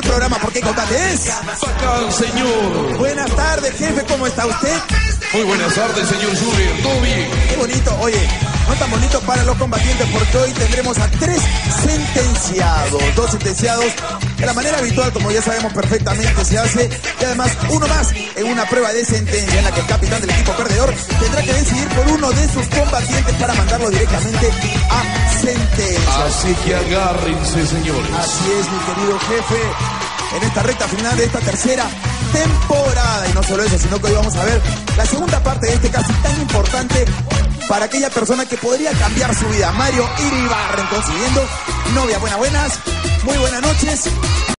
el programa porque contate es. Bacán, señor. Buenas tardes, jefe, ¿cómo está usted? Muy buenas tardes, señor Junior. ¿Todo bien? Qué bonito. Oye, no tan bonito para los combatientes porque hoy tendremos a tres sentenciados. Dos sentenciados de la manera habitual, como ya sabemos perfectamente, se hace. Y además, uno más en una prueba de sentencia en la que el capitán del equipo perdedor tendrá que decidir por uno de sus combatientes para mandarlo directamente a Así que agárrense, señores. Así es, mi querido jefe. En esta recta final de esta tercera temporada. Y no solo eso, sino que hoy vamos a ver la segunda parte de este casi tan importante para aquella persona que podría cambiar su vida. Mario Iribarren consiguiendo novia. Buenas, buenas. Muy buenas noches.